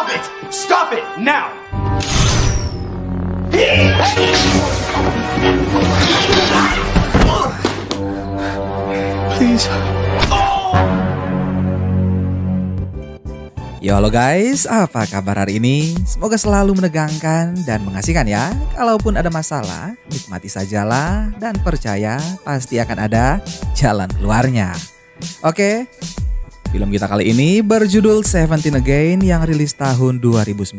Stop it! Stop it now! Please. Yo halo guys, apa kabar hari ini? Semoga selalu menegangkan dan mengasihkan ya. Kalaupun ada masalah, nikmati sajalah dan percaya pasti akan ada jalan keluarnya. Oke, film kita kali ini berjudul Seventeen Again yang rilis tahun 2009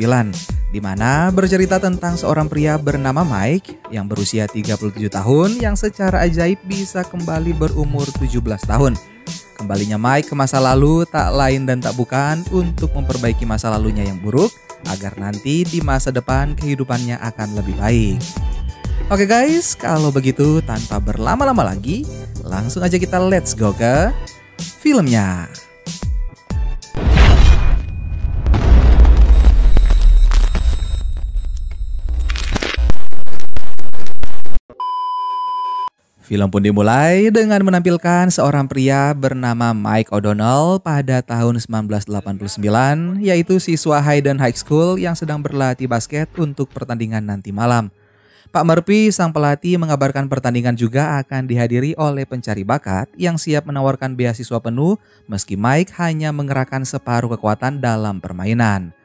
di mana bercerita tentang seorang pria bernama Mike yang berusia 37 tahun yang secara ajaib bisa kembali berumur 17 tahun. Kembalinya Mike ke masa lalu tak lain dan tak bukan untuk memperbaiki masa lalunya yang buruk agar nanti di masa depan kehidupannya akan lebih baik. Oke guys, kalau begitu tanpa berlama-lama lagi, langsung aja kita let's go ke filmnya. Film pun dimulai dengan menampilkan seorang pria bernama Mike O'Donnell pada tahun 1989, yaitu siswa Hayden High School yang sedang berlatih basket untuk pertandingan nanti malam. Pak Murphy, sang pelatih, mengabarkan pertandingan juga akan dihadiri oleh pencari bakat yang siap menawarkan beasiswa penuh meski Mike hanya mengerahkan separuh kekuatan dalam permainan.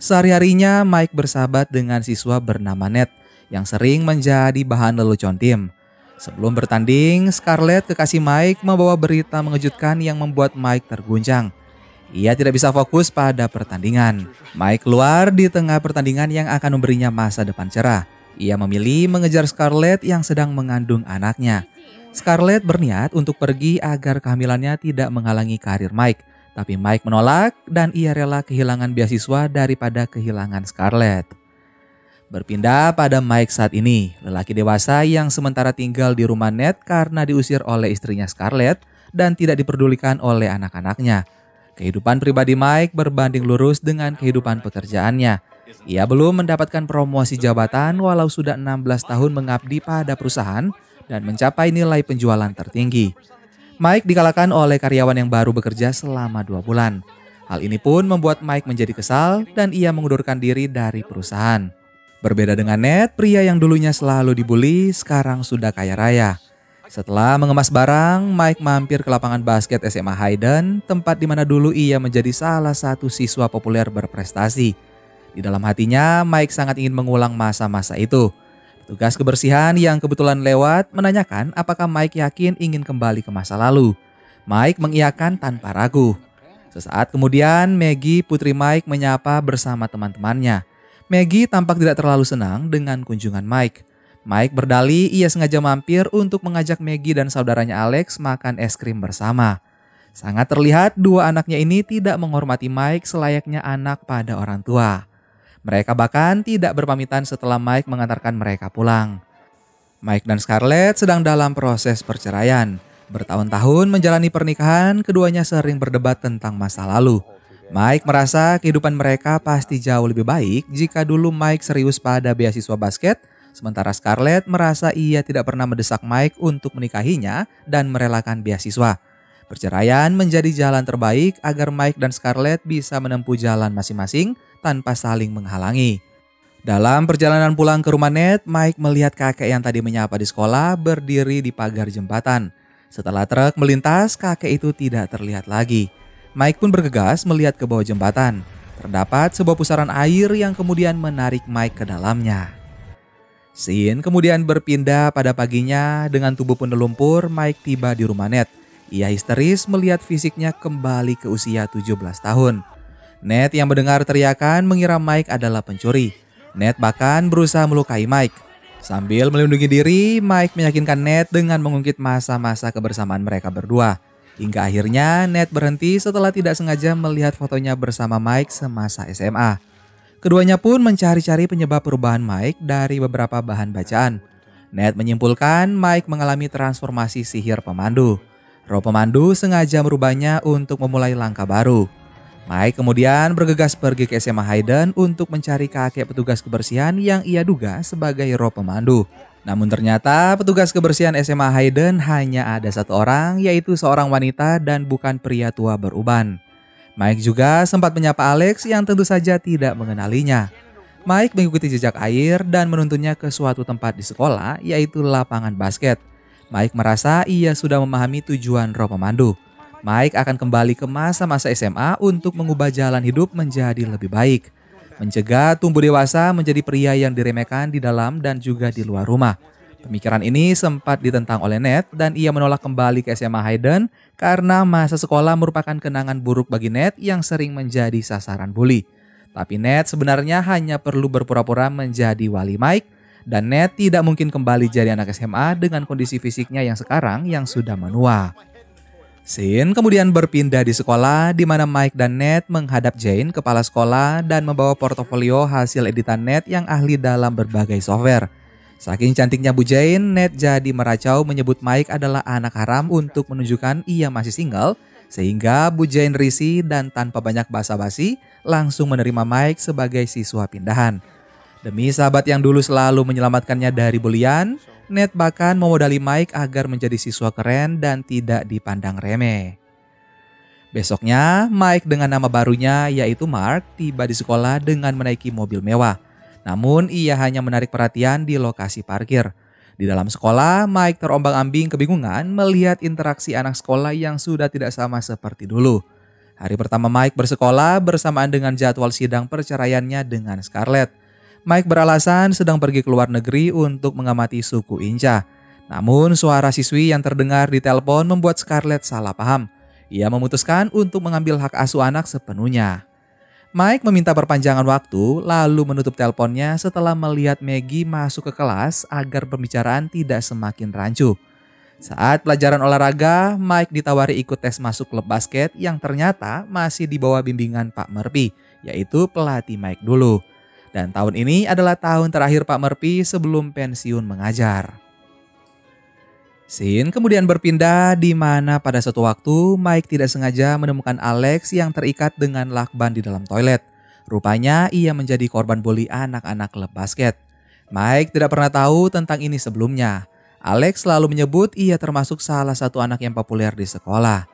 Sehari-harinya Mike bersahabat dengan siswa bernama Ned yang sering menjadi bahan lelucon tim. Sebelum bertanding, Scarlett kekasih Mike membawa berita mengejutkan yang membuat Mike terguncang. Ia tidak bisa fokus pada pertandingan. Mike keluar di tengah pertandingan yang akan memberinya masa depan cerah. Ia memilih mengejar Scarlett yang sedang mengandung anaknya. Scarlett berniat untuk pergi agar kehamilannya tidak menghalangi karir Mike. Tapi Mike menolak dan ia rela kehilangan beasiswa daripada kehilangan Scarlett. Berpindah pada Mike saat ini, lelaki dewasa yang sementara tinggal di rumah Ned karena diusir oleh istrinya Scarlett dan tidak diperdulikan oleh anak-anaknya. Kehidupan pribadi Mike berbanding lurus dengan kehidupan pekerjaannya. Ia belum mendapatkan promosi jabatan walau sudah 16 tahun mengabdi pada perusahaan dan mencapai nilai penjualan tertinggi. Mike dikalahkan oleh karyawan yang baru bekerja selama dua bulan. Hal ini pun membuat Mike menjadi kesal dan ia mengundurkan diri dari perusahaan. Berbeda dengan Ned, pria yang dulunya selalu dibully sekarang sudah kaya raya. Setelah mengemas barang, Mike mampir ke lapangan basket SMA Hayden, tempat di mana dulu ia menjadi salah satu siswa populer berprestasi. Di dalam hatinya, Mike sangat ingin mengulang masa-masa itu. Tugas kebersihan yang kebetulan lewat menanyakan apakah Mike yakin ingin kembali ke masa lalu. Mike mengiyakan tanpa ragu. Sesaat kemudian, Maggie, putri Mike, menyapa bersama teman-temannya. Maggie tampak tidak terlalu senang dengan kunjungan Mike. Mike berdalih ia sengaja mampir untuk mengajak Maggie dan saudaranya Alex makan es krim bersama. Sangat terlihat dua anaknya ini tidak menghormati Mike selayaknya anak pada orang tua. Mereka bahkan tidak berpamitan setelah Mike mengantarkan mereka pulang. Mike dan Scarlett sedang dalam proses perceraian. Bertahun-tahun menjalani pernikahan, keduanya sering berdebat tentang masa lalu. Mike merasa kehidupan mereka pasti jauh lebih baik jika dulu Mike serius pada beasiswa basket, sementara Scarlett merasa ia tidak pernah mendesak Mike untuk menikahinya dan merelakan beasiswa. Perceraian menjadi jalan terbaik agar Mike dan Scarlett bisa menempuh jalan masing-masing tanpa saling menghalangi. Dalam perjalanan pulang ke rumah Ned, Mike melihat kakek yang tadi menyapa di sekolah berdiri di pagar jembatan. Setelah truk melintas, kakek itu tidak terlihat lagi. Mike pun bergegas melihat ke bawah jembatan. Terdapat sebuah pusaran air yang kemudian menarik Mike ke dalamnya. Scene kemudian berpindah pada paginya dengan tubuh penuh lumpur, Mike tiba di rumah Ned. Ia histeris melihat fisiknya kembali ke usia 17 tahun. Ned yang mendengar teriakan mengira Mike adalah pencuri. Ned bahkan berusaha melukai Mike. Sambil melindungi diri, Mike meyakinkan Ned dengan mengungkit masa-masa kebersamaan mereka berdua. Hingga akhirnya Ned berhenti setelah tidak sengaja melihat fotonya bersama Mike semasa SMA. Keduanya pun mencari-cari penyebab perubahan Mike dari beberapa bahan bacaan. Ned menyimpulkan Mike mengalami transformasi sihir pemandu. Roh pemandu sengaja merubahnya untuk memulai langkah baru. Mike kemudian bergegas pergi ke SMA Hayden untuk mencari kakek petugas kebersihan yang ia duga sebagai roh pemandu. Namun ternyata petugas kebersihan SMA Hayden hanya ada satu orang yaitu seorang wanita dan bukan pria tua beruban. Mike juga sempat menyapa Alex yang tentu saja tidak mengenalinya. Mike mengikuti jejak air dan menuntunnya ke suatu tempat di sekolah, yaitu lapangan basket. Mike merasa ia sudah memahami tujuan roh pemandu. Mike akan kembali ke masa-masa SMA untuk mengubah jalan hidup menjadi lebih baik. Mencegah tumbuh dewasa menjadi pria yang diremehkan di dalam dan juga di luar rumah. Pemikiran ini sempat ditentang oleh Ned dan ia menolak kembali ke SMA Hayden karena masa sekolah merupakan kenangan buruk bagi Ned yang sering menjadi sasaran bully. Tapi Ned sebenarnya hanya perlu berpura-pura menjadi wali Mike dan Ned tidak mungkin kembali jadi anak SMA dengan kondisi fisiknya yang sekarang yang sudah menua. Sin kemudian berpindah di sekolah di mana Mike dan Ned menghadap Jane, kepala sekolah, dan membawa portofolio hasil editan Ned yang ahli dalam berbagai software. Saking cantiknya Bu Jane, Ned jadi meracau menyebut Mike adalah anak haram untuk menunjukkan ia masih single, sehingga Bu Jane risih dan tanpa banyak basa-basi langsung menerima Mike sebagai siswa pindahan. Demi sahabat yang dulu selalu menyelamatkannya dari bulian, Ned bahkan memodali Mike agar menjadi siswa keren dan tidak dipandang remeh. Besoknya, Mike dengan nama barunya yaitu Mark tiba di sekolah dengan menaiki mobil mewah. Namun ia hanya menarik perhatian di lokasi parkir. Di dalam sekolah, Mike terombang-ambing kebingungan melihat interaksi anak sekolah yang sudah tidak sama seperti dulu. Hari pertama Mike bersekolah bersamaan dengan jadwal sidang perceraiannya dengan Scarlett. Mike beralasan sedang pergi ke luar negeri untuk mengamati suku Inca. Namun suara siswi yang terdengar di telepon membuat Scarlett salah paham. Ia memutuskan untuk mengambil hak asuh anak sepenuhnya. Mike meminta perpanjangan waktu, lalu menutup teleponnya setelah melihat Maggie masuk ke kelas agar pembicaraan tidak semakin rancu. Saat pelajaran olahraga, Mike ditawari ikut tes masuk klub basket yang ternyata masih di bawah bimbingan Pak Murphy, yaitu pelatih Mike dulu. Dan tahun ini adalah tahun terakhir Pak Murphy sebelum pensiun mengajar. Scene kemudian berpindah di mana pada suatu waktu Mike tidak sengaja menemukan Alex yang terikat dengan lakban di dalam toilet. Rupanya ia menjadi korban bully anak-anak klub basket. Mike tidak pernah tahu tentang ini sebelumnya. Alex selalu menyebut ia termasuk salah satu anak yang populer di sekolah.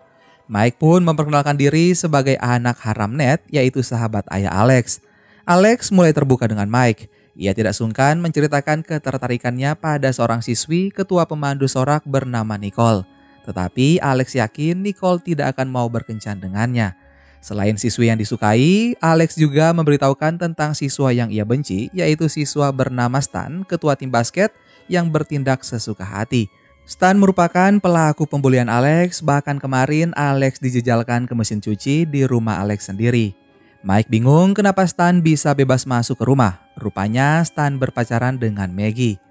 Mike pun memperkenalkan diri sebagai anak haram net yaitu sahabat ayah Alex. Alex mulai terbuka dengan Mike. Ia tidak sungkan menceritakan ketertarikannya pada seorang siswi ketua pemandu sorak bernama Nicole. Tetapi Alex yakin Nicole tidak akan mau berkencan dengannya. Selain siswi yang disukai, Alex juga memberitahukan tentang siswa yang ia benci, yaitu siswa bernama Stan, ketua tim basket yang bertindak sesuka hati. Stan merupakan pelaku pembulian Alex, bahkan kemarin Alex dijejalkan ke mesin cuci di rumah Alex sendiri. Mike bingung kenapa Stan bisa bebas masuk ke rumah. Rupanya Stan berpacaran dengan Maggie.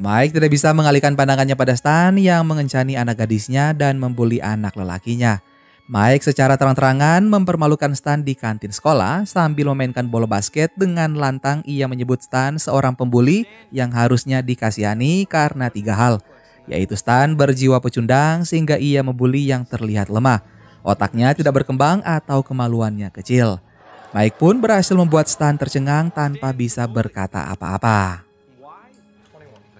Mike tidak bisa mengalihkan pandangannya pada Stan yang mengencani anak gadisnya dan membuli anak lelakinya. Mike secara terang-terangan mempermalukan Stan di kantin sekolah sambil memainkan bola basket dengan lantang ia menyebut Stan seorang pembuli yang harusnya dikasihani karena tiga hal. Yaitu Stan berjiwa pecundang sehingga ia membuli yang terlihat lemah. Otaknya tidak berkembang atau kemaluannya kecil. Mike pun berhasil membuat Stan tercengang tanpa bisa berkata apa-apa.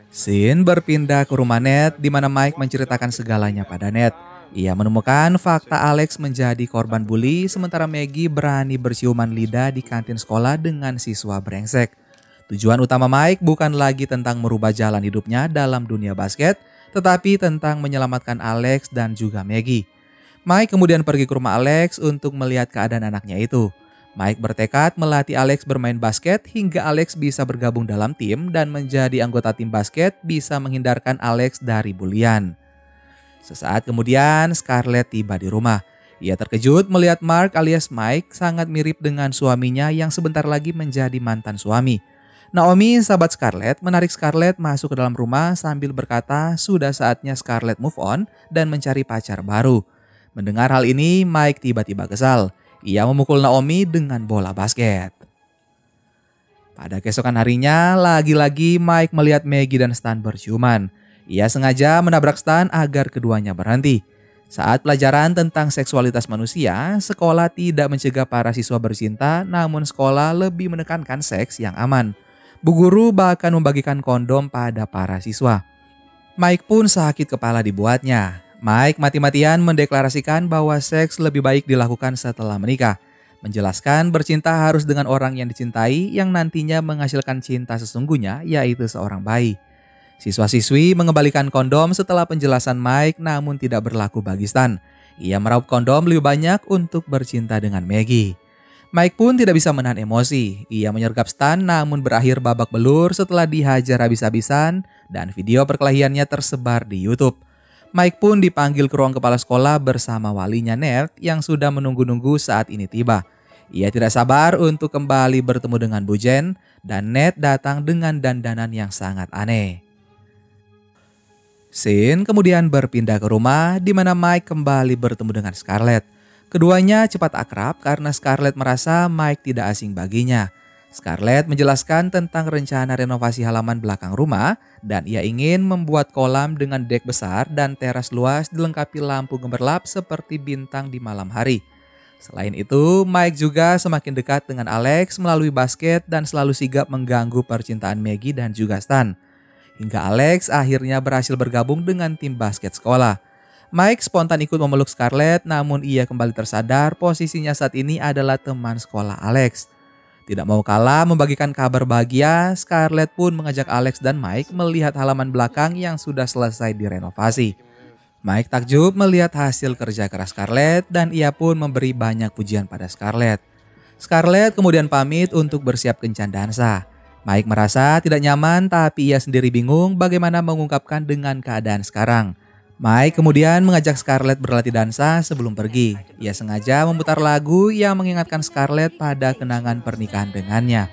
Sin berpindah ke rumah Ned di mana Mike menceritakan segalanya pada Ned. Ia menemukan fakta Alex menjadi korban bully sementara Maggie berani berciuman lidah di kantin sekolah dengan siswa brengsek. Tujuan utama Mike bukan lagi tentang merubah jalan hidupnya dalam dunia basket, tetapi tentang menyelamatkan Alex dan juga Maggie. Mike kemudian pergi ke rumah Alex untuk melihat keadaan anaknya itu. Mike bertekad melatih Alex bermain basket hingga Alex bisa bergabung dalam tim dan menjadi anggota tim basket bisa menghindarkan Alex dari bulian. Sesaat kemudian Scarlett tiba di rumah. Ia terkejut melihat Mark alias Mike sangat mirip dengan suaminya yang sebentar lagi menjadi mantan suami. Naomi, sahabat Scarlett, menarik Scarlett masuk ke dalam rumah sambil berkata sudah saatnya Scarlett move on dan mencari pacar baru. Mendengar hal ini, Mike tiba-tiba kesal. Ia memukul Naomi dengan bola basket. Pada keesokan harinya, lagi-lagi Mike melihat Maggie dan Stan berciuman. Ia sengaja menabrak Stan agar keduanya berhenti. Saat pelajaran tentang seksualitas manusia, sekolah tidak mencegah para siswa bercinta, namun sekolah lebih menekankan seks yang aman. Bu guru bahkan membagikan kondom pada para siswa. Mike pun sakit kepala dibuatnya. Mike mati-matian mendeklarasikan bahwa seks lebih baik dilakukan setelah menikah. Menjelaskan bercinta harus dengan orang yang dicintai yang nantinya menghasilkan cinta sesungguhnya yaitu seorang bayi. Siswa-siswi mengembalikan kondom setelah penjelasan Mike namun tidak berlaku bagi Stan. Ia meraup kondom lebih banyak untuk bercinta dengan Maggie. Mike pun tidak bisa menahan emosi. Ia menyergap Stan namun berakhir babak belur setelah dihajar habis-habisan dan video perkelahiannya tersebar di YouTube. Mike pun dipanggil ke ruang kepala sekolah bersama walinya Ned yang sudah menunggu-nunggu saat ini tiba. Ia tidak sabar untuk kembali bertemu dengan Bu Jen dan Ned datang dengan dandanan yang sangat aneh. Sin kemudian berpindah ke rumah di mana Mike kembali bertemu dengan Scarlett. Keduanya cepat akrab karena Scarlett merasa Mike tidak asing baginya. Scarlett menjelaskan tentang rencana renovasi halaman belakang rumah dan ia ingin membuat kolam dengan dek besar dan teras luas dilengkapi lampu gemerlap seperti bintang di malam hari. Selain itu, Mike juga semakin dekat dengan Alex melalui basket dan selalu sigap mengganggu percintaan Maggie dan juga Stan. Hingga Alex akhirnya berhasil bergabung dengan tim basket sekolah. Mike spontan ikut memeluk Scarlett namun ia kembali tersadar posisinya saat ini adalah teman sekolah Alex. Tidak mau kalah membagikan kabar bahagia, Scarlett pun mengajak Alex dan Mike melihat halaman belakang yang sudah selesai direnovasi. Mike takjub melihat hasil kerja keras Scarlett dan ia pun memberi banyak pujian pada Scarlett. Scarlett kemudian pamit untuk bersiap kencan dansa. Mike merasa tidak nyaman tapi ia sendiri bingung bagaimana mengungkapkan dengan keadaan sekarang. Mike kemudian mengajak Scarlett berlatih dansa sebelum pergi. Ia sengaja memutar lagu yang mengingatkan Scarlett pada kenangan pernikahan dengannya.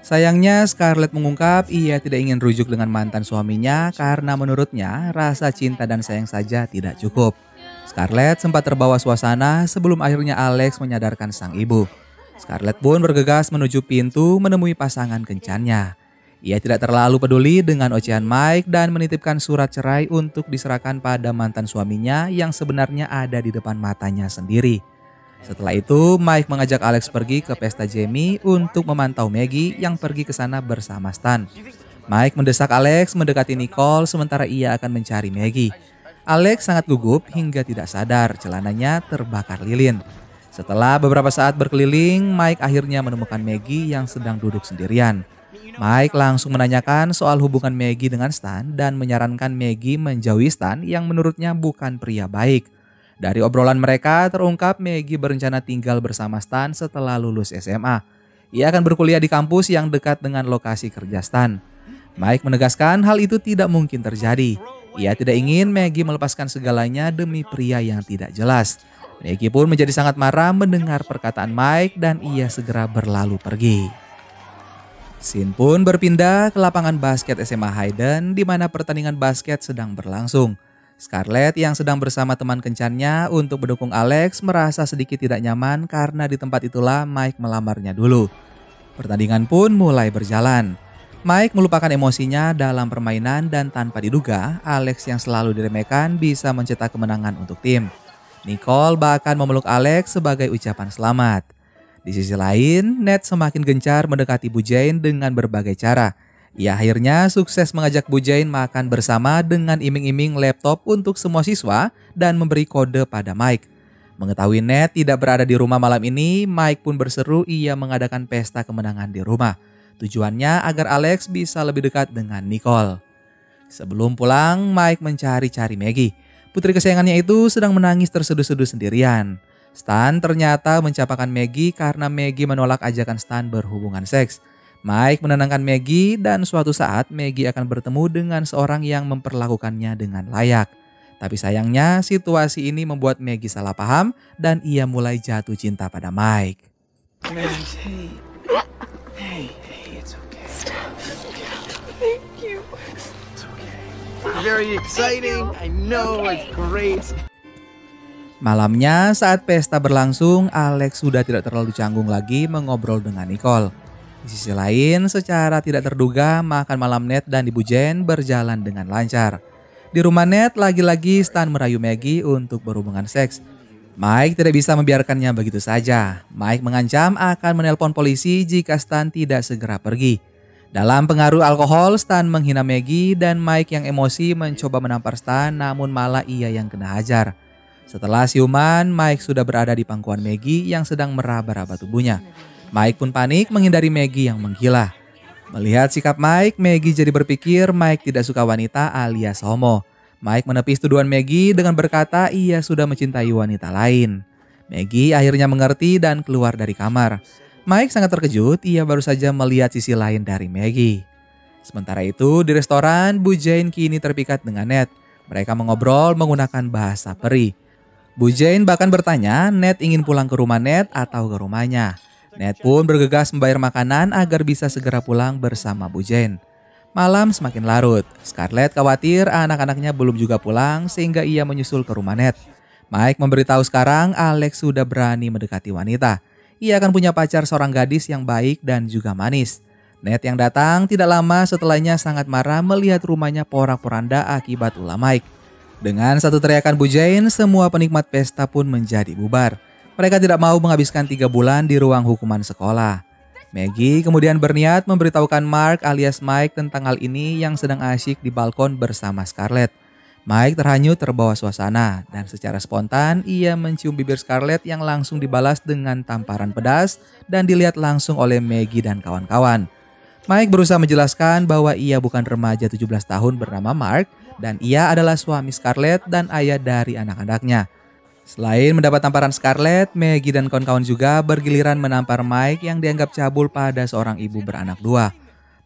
Sayangnya Scarlett mengungkap ia tidak ingin rujuk dengan mantan suaminya karena menurutnya rasa cinta dan sayang saja tidak cukup. Scarlett sempat terbawa suasana sebelum akhirnya Alex menyadarkan sang ibu. Scarlett pun bergegas menuju pintu menemui pasangan kencannya. Ia tidak terlalu peduli dengan ocehan Mike dan menitipkan surat cerai untuk diserahkan pada mantan suaminya yang sebenarnya ada di depan matanya sendiri. Setelah itu, Mike mengajak Alex pergi ke pesta Jamie untuk memantau Maggie yang pergi ke sana bersama Stan. Mike mendesak Alex mendekati Nicole sementara ia akan mencari Maggie. Alex sangat gugup hingga tidak sadar celananya terbakar lilin. Setelah beberapa saat berkeliling, Mike akhirnya menemukan Maggie yang sedang duduk sendirian. Mike langsung menanyakan soal hubungan Maggie dengan Stan dan menyarankan Maggie menjauhi Stan yang menurutnya bukan pria baik. Dari obrolan mereka terungkap Maggie berencana tinggal bersama Stan setelah lulus SMA. Ia akan berkuliah di kampus yang dekat dengan lokasi kerja Stan. Mike menegaskan hal itu tidak mungkin terjadi. Ia tidak ingin Maggie melepaskan segalanya demi pria yang tidak jelas. Maggie pun menjadi sangat marah mendengar perkataan Mike dan ia segera berlalu pergi. Sin pun berpindah ke lapangan basket SMA Hayden di mana pertandingan basket sedang berlangsung. Scarlett yang sedang bersama teman kencannya untuk mendukung Alex merasa sedikit tidak nyaman karena di tempat itulah Mike melamarnya dulu. Pertandingan pun mulai berjalan. Mike melupakan emosinya dalam permainan dan tanpa diduga, Alex yang selalu diremehkan bisa mencetak kemenangan untuk tim. Nicole bahkan memeluk Alex sebagai ucapan selamat. Di sisi lain, Ned semakin gencar mendekati Bu Jane dengan berbagai cara. Ia akhirnya sukses mengajak Bu Jane makan bersama dengan iming-iming laptop untuk semua siswa dan memberi kode pada Mike. Mengetahui Ned tidak berada di rumah malam ini, Mike pun berseru ia mengadakan pesta kemenangan di rumah. Tujuannya agar Alex bisa lebih dekat dengan Nicole. Sebelum pulang, Mike mencari-cari Maggie. Putri kesayangannya itu sedang menangis terseduh-seduh sendirian. Stan ternyata mencapakan Maggie karena Maggie menolak ajakan Stan berhubungan seks. Mike menenangkan Maggie dan suatu saat Maggie akan bertemu dengan seorang yang memperlakukannya dengan layak. Tapi sayangnya situasi ini membuat Maggie salah paham dan ia mulai jatuh cinta pada Mike. Very exciting. I know it's great. Malamnya saat pesta berlangsung, Alex sudah tidak terlalu canggung lagi mengobrol dengan Nicole. Di sisi lain, secara tidak terduga, makan malam Ned dan Ibu Jen berjalan dengan lancar. Di rumah Ned, lagi-lagi Stan merayu Maggie untuk berhubungan seks. Mike tidak bisa membiarkannya begitu saja. Mike mengancam akan menelpon polisi jika Stan tidak segera pergi. Dalam pengaruh alkohol, Stan menghina Maggie dan Mike yang emosi mencoba menampar Stan namun malah ia yang kena hajar. Setelah siuman, Mike sudah berada di pangkuan Maggie yang sedang meraba-raba tubuhnya. Mike pun panik menghindari Maggie yang menggila. Melihat sikap Mike, Maggie jadi berpikir Mike tidak suka wanita alias homo. Mike menepis tuduhan Maggie dengan berkata ia sudah mencintai wanita lain. Maggie akhirnya mengerti dan keluar dari kamar. Mike sangat terkejut, ia baru saja melihat sisi lain dari Maggie. Sementara itu, di restoran, Bu Jane kini terpikat dengan Ned. Mereka mengobrol menggunakan bahasa peri. Bu Jane bahkan bertanya Ned ingin pulang ke rumah Ned atau ke rumahnya. Ned pun bergegas membayar makanan agar bisa segera pulang bersama Bu Jane. Malam semakin larut. Scarlett khawatir anak-anaknya belum juga pulang sehingga ia menyusul ke rumah Ned. Mike memberitahu sekarang Alex sudah berani mendekati wanita. Ia akan punya pacar seorang gadis yang baik dan juga manis. Ned yang datang tidak lama setelahnya sangat marah melihat rumahnya porak-poranda akibat ulah Mike. Dengan satu teriakan Bu Jane, semua penikmat pesta pun menjadi bubar. Mereka tidak mau menghabiskan tiga bulan di ruang hukuman sekolah. Maggie kemudian berniat memberitahukan Mark alias Mike tentang hal ini yang sedang asyik di balkon bersama Scarlett. Mike terhanyut terbawa suasana dan secara spontan ia mencium bibir Scarlett yang langsung dibalas dengan tamparan pedas dan dilihat langsung oleh Maggie dan kawan-kawan. Mike berusaha menjelaskan bahwa ia bukan remaja 17 tahun bernama Mark dan ia adalah suami Scarlett dan ayah dari anak-anaknya. Selain mendapat tamparan Scarlett, Maggie dan kawan-kawan juga bergiliran menampar Mike yang dianggap cabul pada seorang ibu beranak dua.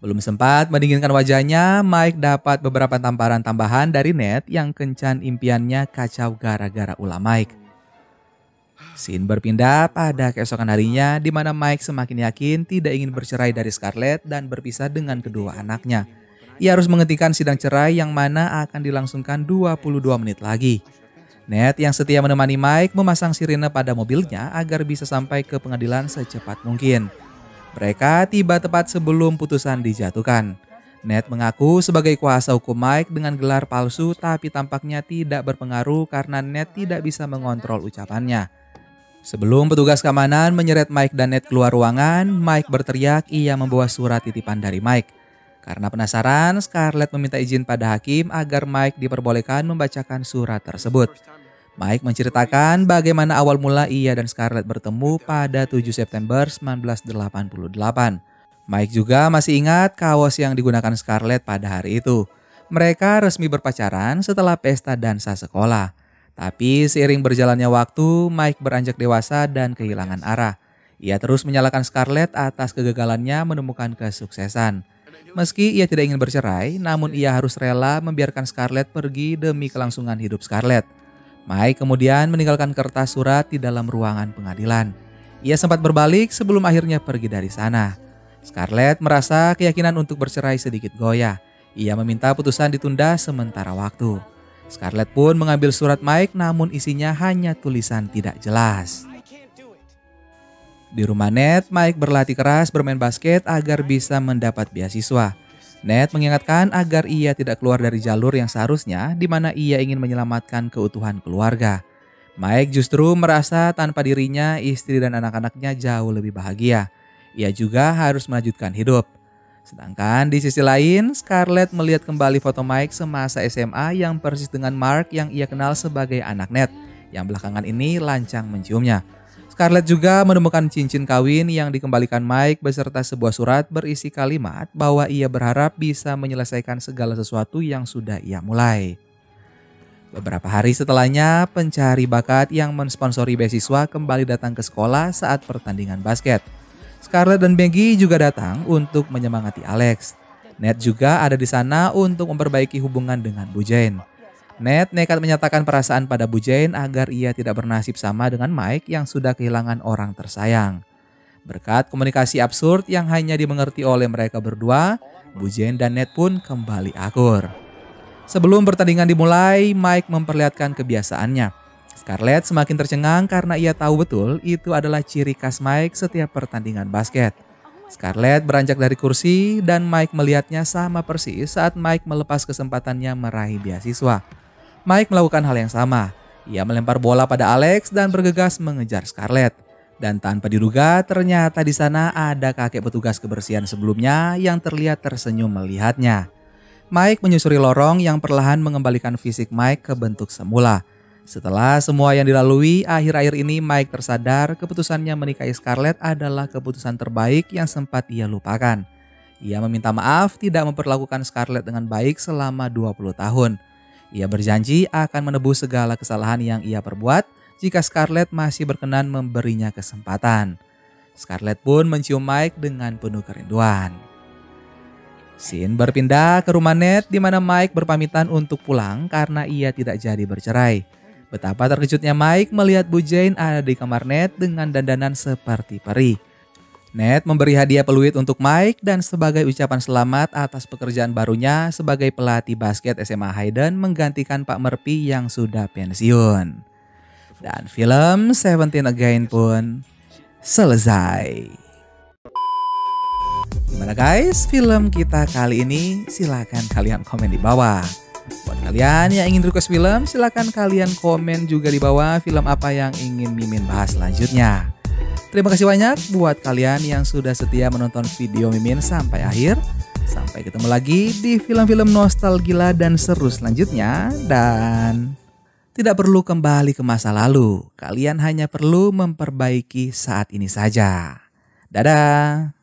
Belum sempat mendinginkan wajahnya, Mike dapat beberapa tamparan tambahan dari Ned yang kencan impiannya kacau gara-gara ulah Mike. Scene berpindah pada keesokan harinya di mana Mike semakin yakin tidak ingin bercerai dari Scarlett dan berpisah dengan kedua anaknya. Ia harus menghentikan sidang cerai yang mana akan dilangsungkan 22 menit lagi. Ned yang setia menemani Mike memasang sirine pada mobilnya agar bisa sampai ke pengadilan secepat mungkin. Mereka tiba tepat sebelum putusan dijatuhkan. Ned mengaku sebagai kuasa hukum Mike dengan gelar palsu tapi tampaknya tidak berpengaruh karena Ned tidak bisa mengontrol ucapannya. Sebelum petugas keamanan menyeret Mike dan Ned keluar ruangan, Mike berteriak ia membawa surat titipan dari Mike. Karena penasaran, Scarlett meminta izin pada hakim agar Mike diperbolehkan membacakan surat tersebut. Mike menceritakan bagaimana awal mula ia dan Scarlett bertemu pada 7 September 1988. Mike juga masih ingat kaos yang digunakan Scarlett pada hari itu. Mereka resmi berpacaran setelah pesta dansa sekolah. Tapi seiring berjalannya waktu, Mike beranjak dewasa dan kehilangan arah. Ia terus menyalahkan Scarlett atas kegagalannya menemukan kesuksesan. Meski ia tidak ingin bercerai, namun ia harus rela membiarkan Scarlett pergi demi kelangsungan hidup Scarlett. Mike kemudian meninggalkan kertas surat di dalam ruangan pengadilan. Ia sempat berbalik sebelum akhirnya pergi dari sana. Scarlett merasa keyakinan untuk bercerai sedikit goyah. Ia meminta putusan ditunda sementara waktu. Scarlett pun mengambil surat Mike namun isinya hanya tulisan tidak jelas. Di rumah Ned, Mike berlatih keras bermain basket agar bisa mendapat beasiswa. Ned mengingatkan agar ia tidak keluar dari jalur yang seharusnya di mana ia ingin menyelamatkan keutuhan keluarga. Mike justru merasa tanpa dirinya istri dan anak-anaknya jauh lebih bahagia. Ia juga harus melanjutkan hidup. Sedangkan di sisi lain, Scarlett melihat kembali foto Mike semasa SMA yang persis dengan Mark yang ia kenal sebagai anak Ned, yang belakangan ini lancang menciumnya. Scarlett juga menemukan cincin kawin yang dikembalikan Mike beserta sebuah surat berisi kalimat bahwa ia berharap bisa menyelesaikan segala sesuatu yang sudah ia mulai. Beberapa hari setelahnya, pencari bakat yang mensponsori beasiswa kembali datang ke sekolah saat pertandingan basket. Scarlett dan Maggie juga datang untuk menyemangati Alex. Ned juga ada di sana untuk memperbaiki hubungan dengan Bu Jane. Ned nekat menyatakan perasaan pada Bu Jane agar ia tidak bernasib sama dengan Mike yang sudah kehilangan orang tersayang. Berkat komunikasi absurd yang hanya dimengerti oleh mereka berdua, Bu Jane dan Ned pun kembali akur. Sebelum pertandingan dimulai, Mike memperlihatkan kebiasaannya. Scarlett semakin tercengang karena ia tahu betul itu adalah ciri khas Mike setiap pertandingan basket. Scarlett beranjak dari kursi dan Mike melihatnya sama persis saat Mike melepas kesempatannya meraih beasiswa. Mike melakukan hal yang sama. Ia melempar bola pada Alex dan bergegas mengejar Scarlett. Dan tanpa diduga ternyata di sana ada kakek petugas kebersihan sebelumnya yang terlihat tersenyum melihatnya. Mike menyusuri lorong yang perlahan mengembalikan fisik Mike ke bentuk semula. Setelah semua yang dilalui, akhir-akhir ini Mike tersadar keputusannya menikahi Scarlett adalah keputusan terbaik yang sempat ia lupakan. Ia meminta maaf tidak memperlakukan Scarlett dengan baik selama 20 tahun. Ia berjanji akan menebus segala kesalahan yang ia perbuat jika Scarlett masih berkenan memberinya kesempatan. Scarlett pun mencium Mike dengan penuh kerinduan. Scene berpindah ke rumah Ned di mana Mike berpamitan untuk pulang karena ia tidak jadi bercerai. Betapa terkejutnya Mike melihat Bu Jane ada di kamar Ned dengan dandanan seperti peri. Ned memberi hadiah peluit untuk Mike dan sebagai ucapan selamat atas pekerjaan barunya sebagai pelatih basket SMA Hayden menggantikan Pak Murphy yang sudah pensiun. Dan film Seventeen Again pun selesai. Gimana guys film kita kali ini? Silahkan kalian komen di bawah. Buat kalian yang ingin request film, silahkan kalian komen juga di bawah film apa yang ingin Mimin bahas selanjutnya. Terima kasih banyak buat kalian yang sudah setia menonton video Mimin sampai akhir. Sampai ketemu lagi di film-film nostalgia dan seru selanjutnya. Dan tidak perlu kembali ke masa lalu, kalian hanya perlu memperbaiki saat ini saja. Dadah!